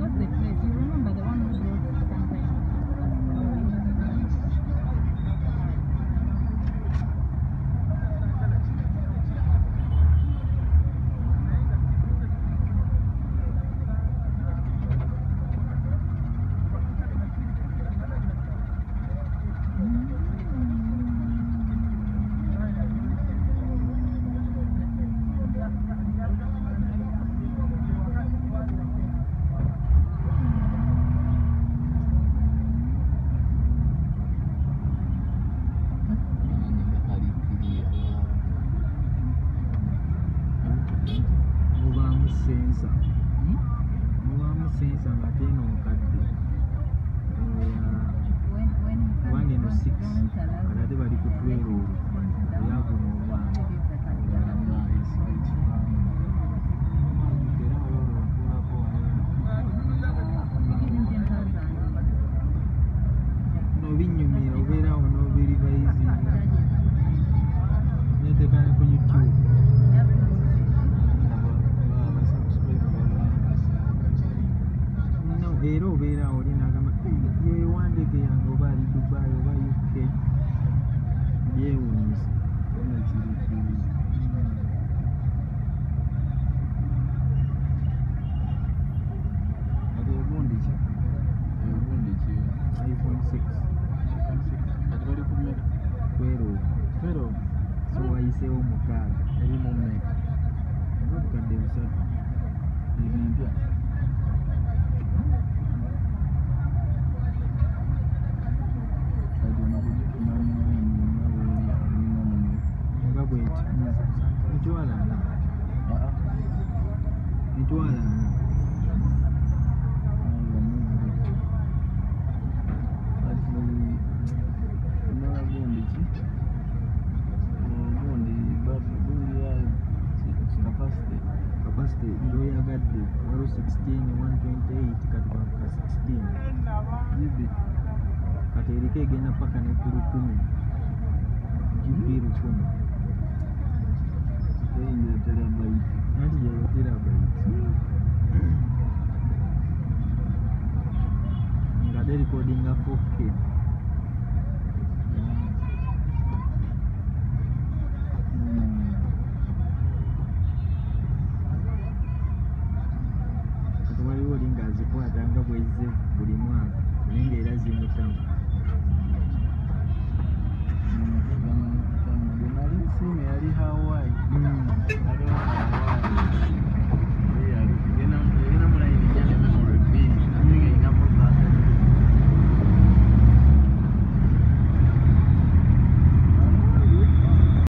not the Muhammad Sen sangat ino kati. Oh ya. No era obeerawo olinagamba yewandeege yange oba ali dubai oba uk byewuunyisa iphone 6 ati bali ku mmeka twelve. Pero so wayiseewo mukaaga eri mu mmeka obukadde busatu mitwala ana gundi ki gundi guliayo capacity. Kapasite gyoyagadde waliwo 16 128 kati bamuka 16 jibi kati eriko egenda paka ne ku lukumi gb lukumi Alina terabayiti. Alina terabayiti. Nga terikodinga 4K. waliwo oli ng'azikwata nga bwezze buli mwaka naye ng'era zimutamu